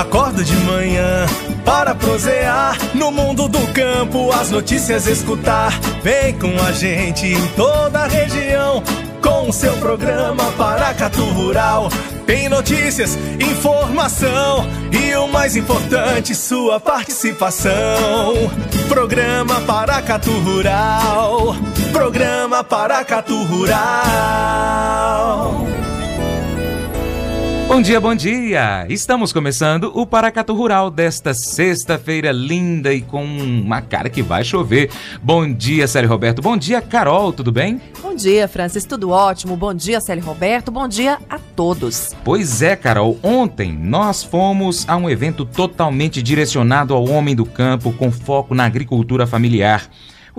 Acordo de manhã para prosear no mundo do campo, as notícias escutar. Vem com a gente em toda a região com o seu programa Paracatu Rural. Tem notícias, informação e o mais importante, sua participação. Programa Paracatu Rural. Programa Paracatu Rural. Bom dia, bom dia! Estamos começando o Paracatu Rural desta sexta-feira linda e com uma cara que vai chover. Bom dia, Célio Roberto. Bom dia, Carol, tudo bem? Bom dia, Francis, tudo ótimo. Bom dia, Célio Roberto. Bom dia a todos. Pois é, Carol. Ontem nós fomos a um evento totalmente direcionado ao homem do campo com foco na agricultura familiar.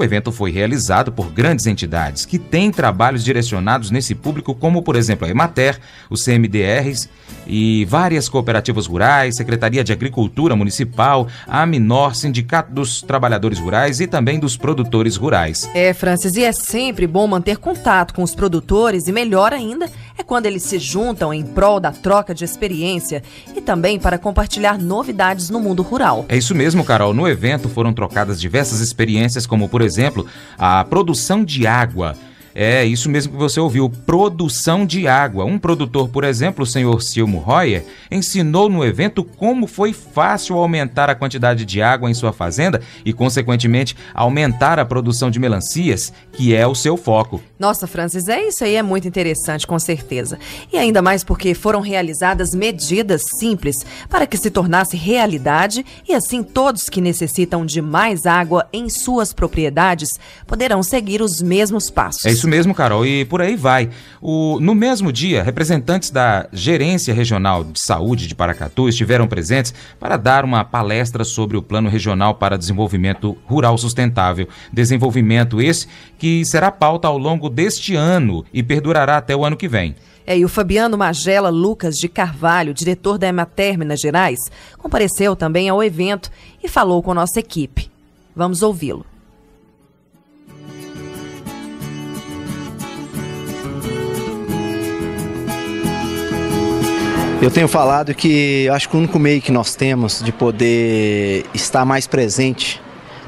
O evento foi realizado por grandes entidades que têm trabalhos direcionados nesse público, como, por exemplo, a Emater, os CMDRs e várias cooperativas rurais, Secretaria de Agricultura Municipal, a Minor, Sindicato dos Trabalhadores Rurais e também dos produtores rurais. É, Francis, e é sempre bom manter contato com os produtores e, melhor ainda, quando eles se juntam em prol da troca de experiência e também para compartilhar novidades no mundo rural. É isso mesmo, Carol. No evento foram trocadas diversas experiências, como, por exemplo, a produção de água é isso mesmo que você ouviu, produção de água. Um produtor, por exemplo, o senhor Silmo Royer, ensinou no evento como foi fácil aumentar a quantidade de água em sua fazenda e, consequentemente, aumentar a produção de melancias, que é o seu foco. Nossa, Francis, é isso aí, é muito interessante, com certeza. E ainda mais porque foram realizadas medidas simples para que se tornasse realidade e assim todos que necessitam de mais água em suas propriedades poderão seguir os mesmos passos. É isso mesmo, Carol, e por aí vai. O, no mesmo dia, representantes da Gerência Regional de Saúde de Paracatu estiveram presentes para dar uma palestra sobre o Plano Regional para Desenvolvimento Rural Sustentável. Desenvolvimento esse que será pauta ao longo deste ano e perdurará até o ano que vem. É, e o Fabiano Magela Lucas de Carvalho, diretor da Emater Minas Gerais, compareceu também ao evento e falou com nossa equipe. Vamos ouvi-lo. Eu tenho falado que acho que o único meio que nós temos de poder estar mais presente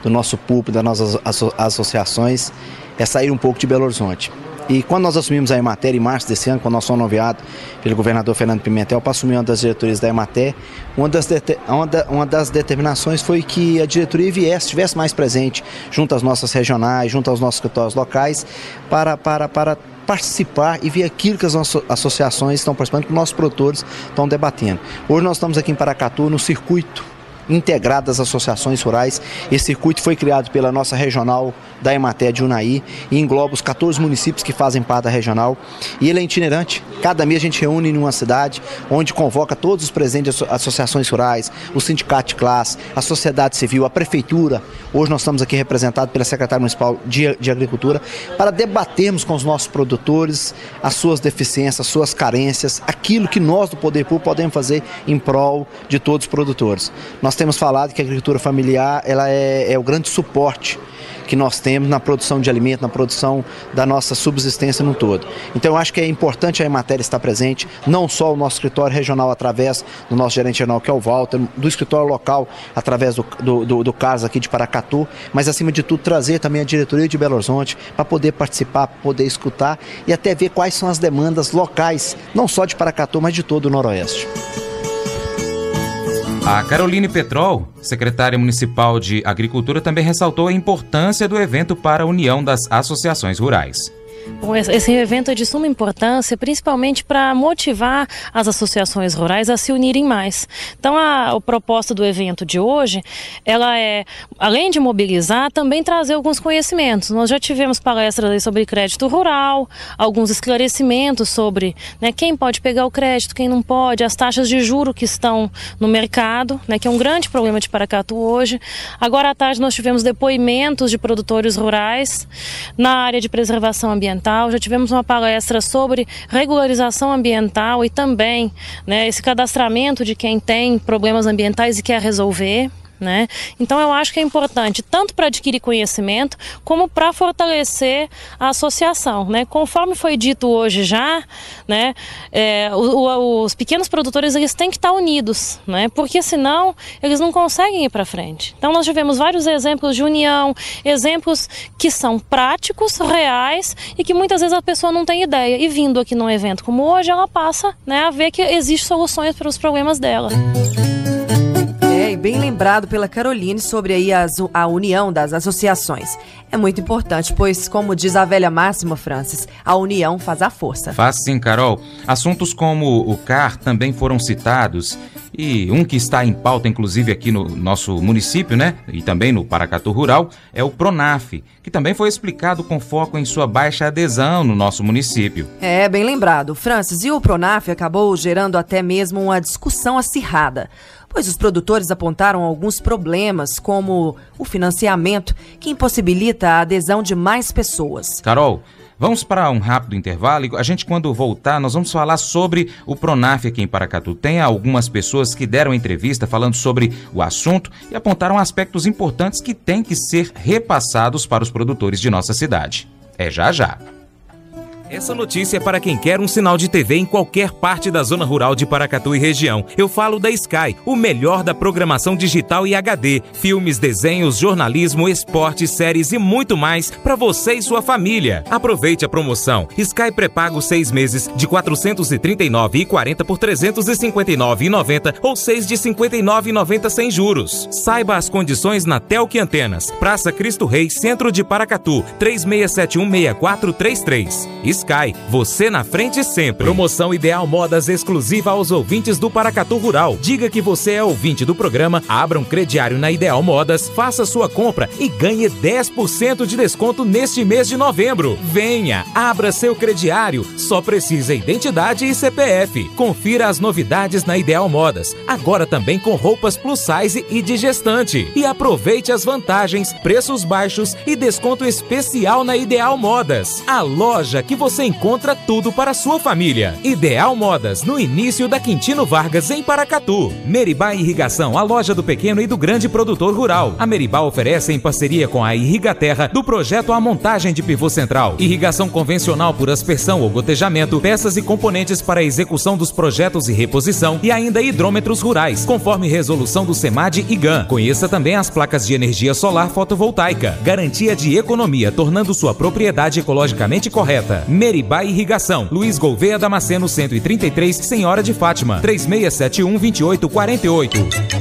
do nosso público, das nossas associações, é sair um pouco de Belo Horizonte. E quando nós assumimos a Emater em março desse ano, quando nós fomos nomeados pelo governador Fernando Pimentel para assumir uma das diretorias da Emater, uma das, uma, da, uma das determinações foi que a diretoria viesse, estivesse mais presente junto às nossas regionais, junto aos nossos escritórios locais, para, para, para participar e ver aquilo que as nossas associações estão participando, que os nossos produtores estão debatendo. Hoje nós estamos aqui em Paracatu no circuito integrado das associações rurais. Esse circuito foi criado pela nossa regional da Ematé de Unai e engloba os 14 municípios que fazem parte da regional. E ele é itinerante. Cada mês a gente reúne em uma cidade, onde convoca todos os presentes das associações rurais, o sindicato de classe, a sociedade civil, a prefeitura. Hoje nós estamos aqui representados pela secretária municipal de, de Agricultura para debatermos com os nossos produtores as suas deficiências, as suas carências, aquilo que nós do Poder Público podemos fazer em prol de todos os produtores. Nós temos falado que a agricultura familiar ela é, é o grande suporte que nós temos na produção de alimento, na produção da nossa subsistência no todo. Então eu acho que é importante a matéria estar presente, não só o nosso escritório regional através do nosso gerente regional, que é o Walter, do escritório local através do, do, do, do CARS aqui de Paracatu, mas acima de tudo trazer também a diretoria de Belo Horizonte para poder participar, poder escutar e até ver quais são as demandas locais, não só de Paracatu, mas de todo o Noroeste. A Caroline Petrol, secretária municipal de Agricultura, também ressaltou a importância do evento para a união das associações rurais. Bom, esse evento é de suma importância, principalmente para motivar as associações rurais a se unirem mais. Então, a, a proposta do evento de hoje, ela é, além de mobilizar, também trazer alguns conhecimentos. Nós já tivemos palestras sobre crédito rural, alguns esclarecimentos sobre né, quem pode pegar o crédito, quem não pode, as taxas de juro que estão no mercado, né, que é um grande problema de Paracatu hoje. Agora à tarde nós tivemos depoimentos de produtores rurais na área de preservação ambiental ambiental, já tivemos uma palestra sobre regularização ambiental e também né, esse cadastramento de quem tem problemas ambientais e quer resolver. Né? Então eu acho que é importante tanto para adquirir conhecimento como para fortalecer a associação. Né? Conforme foi dito hoje já, né, é, o, os pequenos produtores eles têm que estar unidos, né? porque senão eles não conseguem ir para frente. Então nós tivemos vários exemplos de união, exemplos que são práticos, reais e que muitas vezes a pessoa não tem ideia. E vindo aqui num evento como hoje, ela passa né, a ver que existem soluções para os problemas dela. É, bem lembrado pela Caroline sobre aí a união das associações. É muito importante, pois, como diz a velha máxima, Francis, a união faz a força. Faz sim, Carol. Assuntos como o CAR também foram citados e um que está em pauta, inclusive aqui no nosso município, né? E também no Paracatu Rural, é o Pronaf, que também foi explicado com foco em sua baixa adesão no nosso município. É, bem lembrado. Francis, e o Pronaf acabou gerando até mesmo uma discussão acirrada pois os produtores apontaram alguns problemas, como o financiamento, que impossibilita a adesão de mais pessoas. Carol, Vamos para um rápido intervalo. A gente, quando voltar, nós vamos falar sobre o Pronaf aqui em Paracatu. Tem algumas pessoas que deram entrevista falando sobre o assunto e apontaram aspectos importantes que têm que ser repassados para os produtores de nossa cidade. É já já. Essa notícia é para quem quer um sinal de TV em qualquer parte da zona rural de Paracatu e região. Eu falo da Sky, o melhor da programação digital e HD, filmes, desenhos, jornalismo, esportes, séries e muito mais para você e sua família. Aproveite a promoção. Sky pré-pago seis meses de R$ 439,40 por R$ 359,90 ou seis de R$ 59,90 sem juros. Saiba as condições na Telque Antenas, Praça Cristo Rei, Centro de Paracatu, 36716433. Sky, você na frente sempre. Promoção Ideal Modas exclusiva aos ouvintes do Paracatu Rural. Diga que você é ouvinte do programa, abra um crediário na Ideal Modas, faça sua compra e ganhe 10% de desconto neste mês de novembro. Venha, abra seu crediário, só precisa identidade e CPF. Confira as novidades na Ideal Modas, agora também com roupas plus size e de gestante. E aproveite as vantagens, preços baixos e desconto especial na Ideal Modas. A loja que você encontra tudo para sua família. Ideal Modas, no início da Quintino Vargas, em Paracatu. Meribá Irrigação, a loja do pequeno e do grande produtor rural. A Meribá oferece em parceria com a Irrigaterra do projeto a montagem de pivô central, irrigação convencional por aspersão ou gotejamento, peças e componentes para a execução dos projetos e reposição e ainda hidrômetros rurais, conforme resolução do SEMAD e GAN. Conheça também as placas de energia solar fotovoltaica. Garantia de economia, tornando sua propriedade ecologicamente correta. Meribá Irrigação. Luiz Gouveia Damasceno 133, Senhora de Fátima. 3671 2848.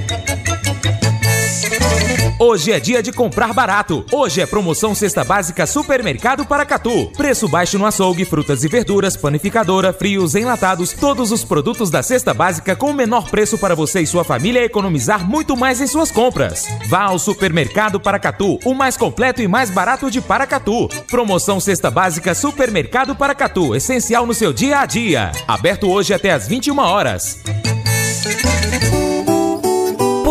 Hoje é dia de comprar barato. Hoje é promoção cesta básica Supermercado Paracatu. Preço baixo no açougue, frutas e verduras, panificadora, frios, enlatados, todos os produtos da cesta básica com o menor preço para você e sua família economizar muito mais em suas compras. Vá ao Supermercado Paracatu, o mais completo e mais barato de Paracatu. Promoção cesta básica Supermercado Paracatu, essencial no seu dia a dia. Aberto hoje até às 21 horas.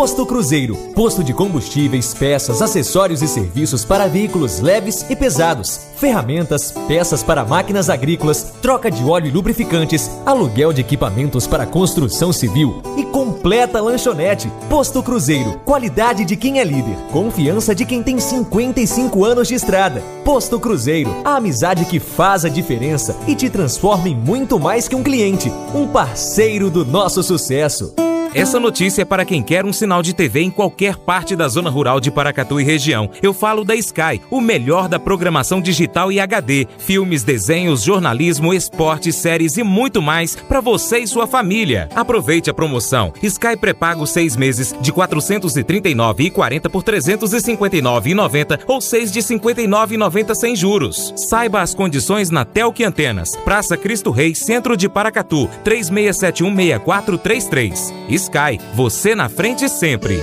Posto Cruzeiro, posto de combustíveis, peças, acessórios e serviços para veículos leves e pesados, ferramentas, peças para máquinas agrícolas, troca de óleo e lubrificantes, aluguel de equipamentos para construção civil e completa lanchonete. Posto Cruzeiro, qualidade de quem é líder, confiança de quem tem 55 anos de estrada. Posto Cruzeiro, a amizade que faz a diferença e te transforma em muito mais que um cliente, um parceiro do nosso sucesso. Essa notícia é para quem quer um sinal de TV em qualquer parte da zona rural de Paracatu e região. Eu falo da Sky, o melhor da programação digital e HD, filmes, desenhos, jornalismo, esportes, séries e muito mais para você e sua família. Aproveite a promoção. Sky pré-pago seis meses de R$ 439,40 por R$ 359,90 ou seis de R$ 59,90 sem juros. Saiba as condições na Telque Antenas, Praça Cristo Rei, Centro de Paracatu, 3671 6433. Sky, você na frente sempre.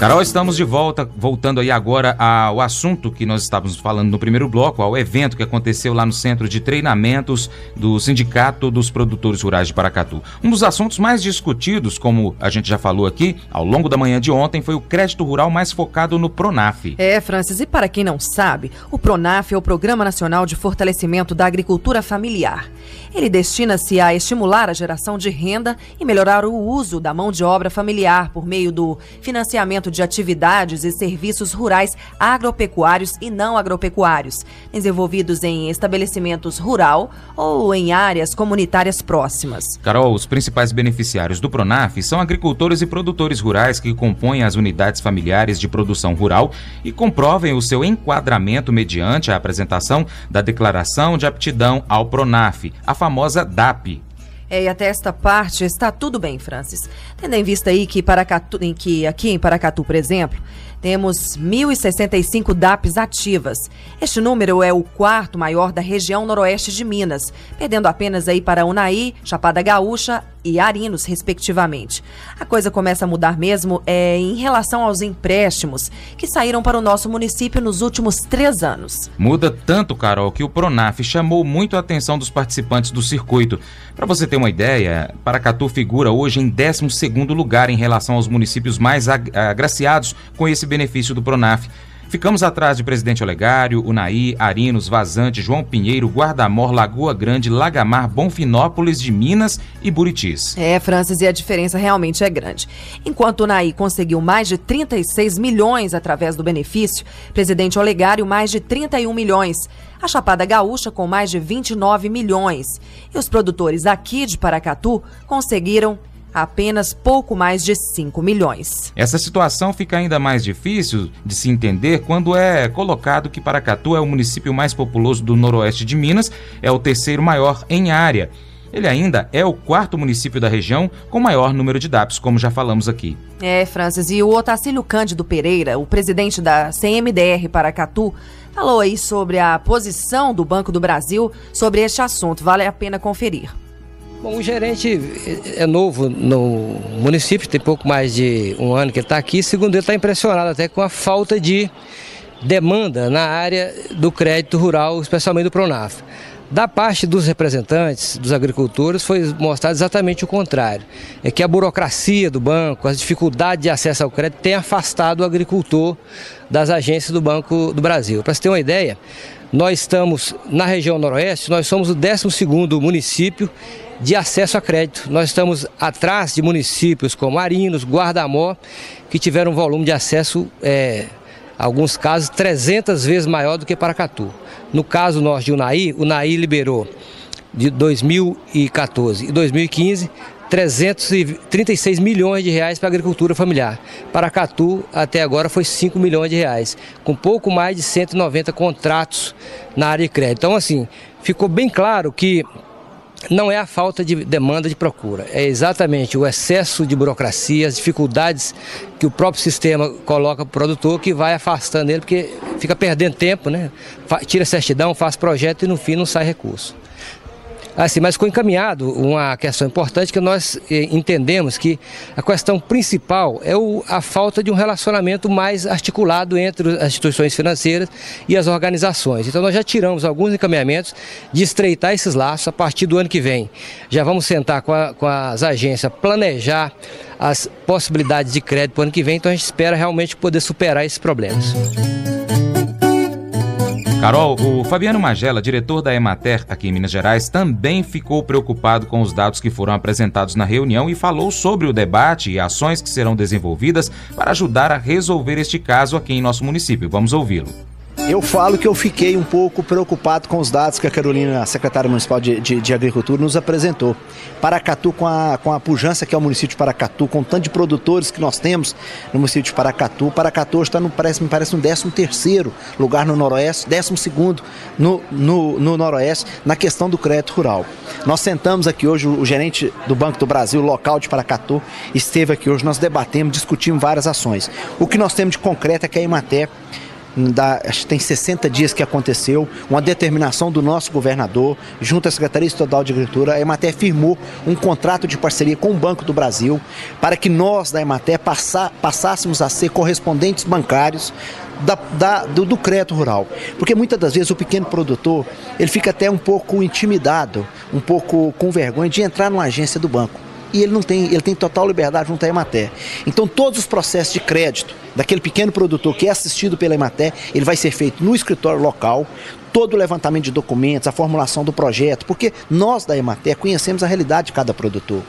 Carol, estamos de volta, voltando aí agora ao assunto que nós estávamos falando no primeiro bloco, ao evento que aconteceu lá no Centro de Treinamentos do Sindicato dos Produtores Rurais de Paracatu. Um dos assuntos mais discutidos, como a gente já falou aqui, ao longo da manhã de ontem, foi o crédito rural mais focado no Pronaf. É, Francis, e para quem não sabe, o Pronaf é o Programa Nacional de Fortalecimento da Agricultura Familiar. Ele destina-se a estimular a geração de renda e melhorar o uso da mão de obra familiar por meio do financiamento de atividades e serviços rurais agropecuários e não agropecuários, desenvolvidos em estabelecimentos rural ou em áreas comunitárias próximas. Carol, os principais beneficiários do Pronaf são agricultores e produtores rurais que compõem as unidades familiares de produção rural e comprovem o seu enquadramento mediante a apresentação da Declaração de Aptidão ao Pronaf, a famosa DAP, é, e até esta parte está tudo bem, Francis. Tendo em vista aí que, Paracatu, em que aqui em Paracatu, por exemplo, temos 1.065 DAPs ativas. Este número é o quarto maior da região noroeste de Minas, perdendo apenas aí para Unai, Chapada Gaúcha e Arinos, respectivamente. A coisa começa a mudar mesmo é, em relação aos empréstimos que saíram para o nosso município nos últimos três anos. Muda tanto, Carol, que o Pronaf chamou muito a atenção dos participantes do circuito. Para você ter uma ideia, Paracatu figura hoje em 12 lugar em relação aos municípios mais agraciados com esse benefício do Pronaf. Ficamos atrás de Presidente Olegário, Unai, Arinos, Vazante, João Pinheiro, Guardamor, Lagoa Grande, Lagamar, Bonfinópolis de Minas e Buritis. É, Francis, e a diferença realmente é grande. Enquanto Unai conseguiu mais de 36 milhões através do benefício, Presidente Olegário mais de 31 milhões. A Chapada Gaúcha com mais de 29 milhões. E os produtores aqui de Paracatu conseguiram apenas pouco mais de 5 milhões. Essa situação fica ainda mais difícil de se entender quando é colocado que Paracatu é o município mais populoso do noroeste de Minas, é o terceiro maior em área. Ele ainda é o quarto município da região com maior número de DAPs, como já falamos aqui. É, Francis, e o Otacílio Cândido Pereira, o presidente da CMDR Paracatu, falou aí sobre a posição do Banco do Brasil sobre este assunto. Vale a pena conferir. Bom, o gerente é novo no município, tem pouco mais de um ano que ele está aqui. Segundo ele, está impressionado até com a falta de demanda na área do crédito rural, especialmente do Pronaf. Da parte dos representantes, dos agricultores, foi mostrado exatamente o contrário. É que a burocracia do banco, as dificuldades de acesso ao crédito têm afastado o agricultor das agências do Banco do Brasil. Para você ter uma ideia, nós estamos na região noroeste, nós somos o 12º município de acesso a crédito. Nós estamos atrás de municípios como Arinos, Guardamó, que tiveram um volume de acesso, é, alguns casos, 300 vezes maior do que Paracatu. No caso nosso de Unai, Unai liberou de 2014 e 2015 336 milhões de reais para a agricultura familiar. Paracatu, até agora, foi 5 milhões de reais, com pouco mais de 190 contratos na área de crédito. Então, assim, ficou bem claro que não é a falta de demanda de procura, é exatamente o excesso de burocracia, as dificuldades que o próprio sistema coloca para o produtor que vai afastando ele, porque fica perdendo tempo, né? Tira certidão, faz projeto e no fim não sai recurso. Assim, mas ficou encaminhado uma questão importante que nós eh, entendemos que a questão principal é o, a falta de um relacionamento mais articulado entre as instituições financeiras e as organizações. Então nós já tiramos alguns encaminhamentos de estreitar esses laços a partir do ano que vem. Já vamos sentar com, a, com as agências, planejar as possibilidades de crédito para o ano que vem, então a gente espera realmente poder superar esses problemas. Carol, o Fabiano Magela, diretor da Emater aqui em Minas Gerais, também ficou preocupado com os dados que foram apresentados na reunião e falou sobre o debate e ações que serão desenvolvidas para ajudar a resolver este caso aqui em nosso município. Vamos ouvi-lo. Eu falo que eu fiquei um pouco preocupado com os dados que a Carolina, a secretária municipal de, de, de, Agricultura, nos apresentou. Paracatu, com a, com a pujança que é o município de Paracatu, com o tanto de produtores que nós temos no município de Paracatu, Paracatu hoje está, no, parece, me parece, no 13 lugar no Noroeste, 12 no, no, no Noroeste, na questão do crédito rural. Nós sentamos aqui hoje, o, o gerente do Banco do Brasil, local de Paracatu, esteve aqui hoje, nós debatemos, discutimos várias ações. O que nós temos de concreto é que a Imaté da, acho que tem 60 dias que aconteceu, uma determinação do nosso governador, junto à Secretaria Estadual de Agricultura, a Emater firmou um contrato de parceria com o Banco do Brasil para que nós da Emater passássemos a ser correspondentes bancários da, da, do, do, crédito rural. Porque muitas das vezes o pequeno produtor ele fica até um pouco intimidado, um pouco com vergonha de entrar numa agência do banco e ele não tem, ele tem total liberdade junto à Emater. Então todos os processos de crédito daquele pequeno produtor que é assistido pela Emater, ele vai ser feito no escritório local, todo o levantamento de documentos, a formulação do projeto, porque nós da Emater conhecemos a realidade de cada produtor.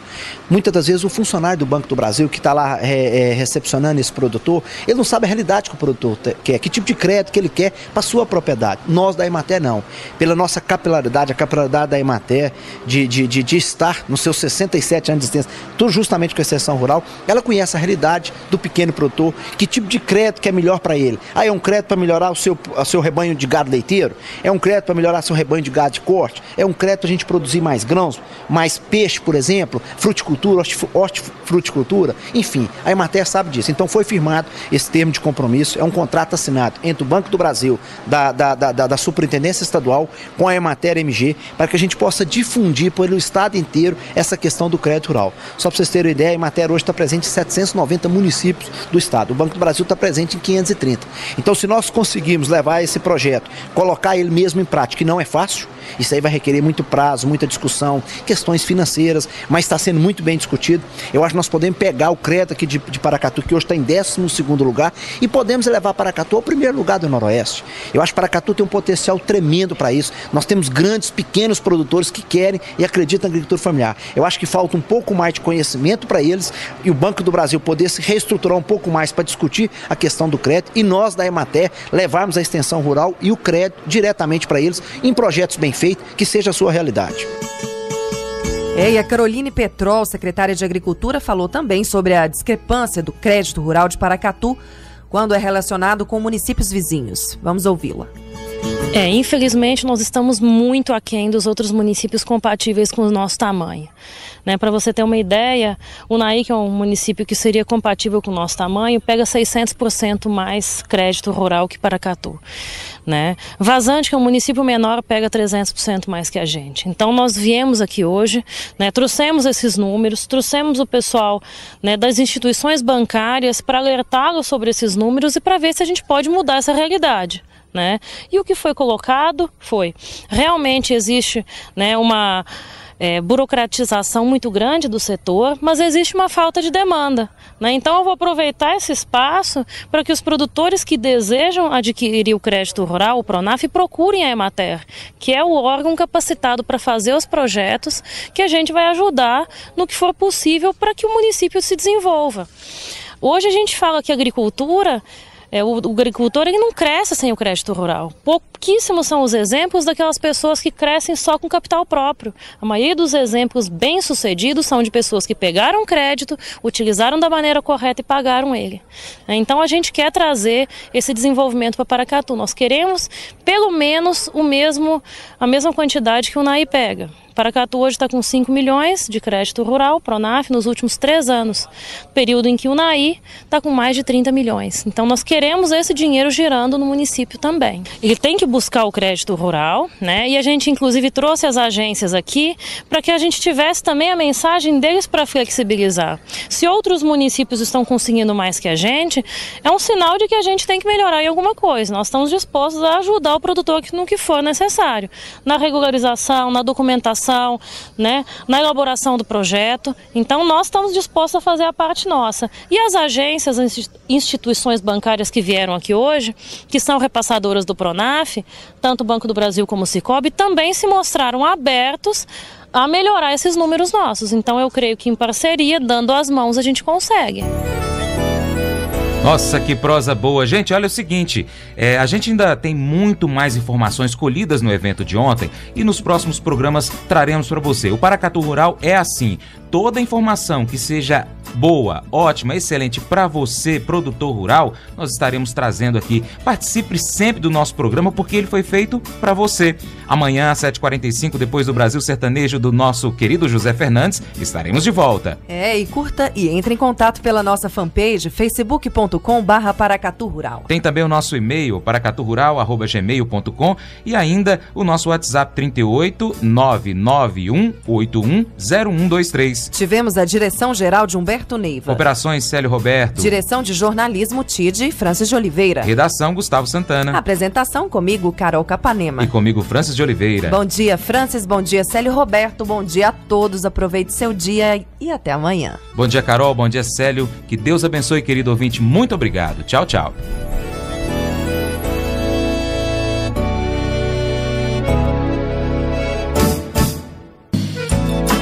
Muitas das vezes o funcionário do Banco do Brasil que está lá é, é, recepcionando esse produtor, ele não sabe a realidade que o produtor quer, que tipo de crédito que ele quer para sua propriedade. Nós da Emater não. Pela nossa capilaridade, a capilaridade da Emater de, de, de, de estar nos seus 67 anos de existência, tudo justamente com exceção rural, ela conhece a realidade do pequeno produtor, que tipo de crédito que é melhor para ele. Ah, é um crédito para melhorar o seu, o seu rebanho de gado leiteiro? É um crédito para melhorar seu rebanho de gado de corte? É um crédito para a gente produzir mais grãos, mais peixe, por exemplo, fruticultura, hortifruticultura? Enfim, a Emater sabe disso. Então foi firmado esse termo de compromisso, é um contrato assinado entre o Banco do Brasil, da, da, da, da Superintendência Estadual, com a Emater MG, para que a gente possa difundir pelo estado inteiro essa questão do crédito rural. Só para vocês terem uma ideia, a Emater hoje está presente em 790 municípios do estado. O Banco do Brasil está presente em 530. Então, se nós conseguirmos levar esse projeto, colocar ele mesmo em prática, que não é fácil, isso aí vai requerer muito prazo, muita discussão, questões financeiras, mas está sendo muito bem discutido. Eu acho que nós podemos pegar o crédito aqui de, de Paracatu, que hoje está em 12 lugar, e podemos levar Paracatu ao primeiro lugar do Noroeste. Eu acho que Paracatu tem um potencial tremendo para isso. Nós temos grandes, pequenos produtores que querem e acreditam na agricultura familiar. Eu acho que falta um pouco mais de conhecimento para eles e o Banco do Brasil poder se reestruturar um pouco mais para discutir a questão do crédito e nós da Emater levarmos a extensão rural e o crédito diretamente para eles em projetos bem feitos, que seja a sua realidade. É, e a Caroline Petrol, secretária de Agricultura, falou também sobre a discrepância do crédito rural de Paracatu quando é relacionado com municípios vizinhos. Vamos ouvi-la. É, infelizmente nós estamos muito aquém dos outros municípios compatíveis com o nosso tamanho. Né, Para você ter uma ideia, o Naí, que é um município que seria compatível com o nosso tamanho, pega 600% mais crédito rural que Paracatu. Né? Vazante, que é um município menor, pega 300% mais que a gente. Então nós viemos aqui hoje, né, trouxemos esses números, trouxemos o pessoal né, das instituições bancárias para alertá-los sobre esses números e para ver se a gente pode mudar essa realidade. Né? E o que foi colocado foi realmente existe né, uma é, burocratização muito grande do setor, mas existe uma falta de demanda. Né? Então eu vou aproveitar esse espaço para que os produtores que desejam adquirir o crédito rural, o Pronaf, procurem a Emater, que é o órgão capacitado para fazer os projetos que a gente vai ajudar no que for possível para que o município se desenvolva. Hoje a gente fala que a agricultura é, o, o, agricultor ele não cresce sem o crédito rural. Pouquíssimos são os exemplos daquelas pessoas que crescem só com capital próprio. A maioria dos exemplos bem-sucedidos são de pessoas que pegaram crédito, utilizaram da maneira correta e pagaram ele. É, então a gente quer trazer esse desenvolvimento para Paracatu. Nós queremos pelo menos o mesmo, a mesma quantidade que o NAI pega. Paracatu hoje está com 5 milhões de crédito rural, Pronaf, nos últimos três anos, período em que o NAI está com mais de 30 milhões. Então nós queremos esse dinheiro girando no município também. Ele tem que buscar o crédito rural, né? E a gente inclusive trouxe as agências aqui para que a gente tivesse também a mensagem deles para flexibilizar. Se outros municípios estão conseguindo mais que a gente, é um sinal de que a gente tem que melhorar em alguma coisa. Nós estamos dispostos a ajudar o produtor no que for necessário, na regularização, na documentação né, na elaboração do projeto. Então, nós estamos dispostos a fazer a parte nossa. E as agências, as instituições bancárias que vieram aqui hoje, que são repassadoras do Pronaf, tanto o Banco do Brasil como o Cicobi, também se mostraram abertos a melhorar esses números nossos. Então, eu creio que em parceria, dando as mãos, a gente consegue. Nossa, que prosa boa. Gente, olha o seguinte: é, a gente ainda tem muito mais informações colhidas no evento de ontem e nos próximos programas traremos para você. O Paracatu Rural é assim. Toda informação que seja boa, ótima, excelente para você, produtor rural, nós estaremos trazendo aqui. Participe sempre do nosso programa porque ele foi feito para você. Amanhã, às 7h45, depois do Brasil Sertanejo do nosso querido José Fernandes, estaremos de volta. É, e curta e entre em contato pela nossa fanpage facebook.com barra Paracatu Rural. Tem também o nosso e-mail, paracaturural.gmail.com e ainda o nosso WhatsApp 38 991 81 0123. Tivemos a direção geral de Humberto Neiva. Operações Célio Roberto. Direção de jornalismo Tide Francis de Oliveira. Redação Gustavo Santana. Apresentação comigo, Carol Capanema. E comigo, Francis de Oliveira. Bom dia, Francis. Bom dia, Célio Roberto. Bom dia a todos. Aproveite seu dia e até amanhã. Bom dia, Carol. Bom dia, Célio. Que Deus abençoe, querido ouvinte. Muito obrigado. Tchau, tchau.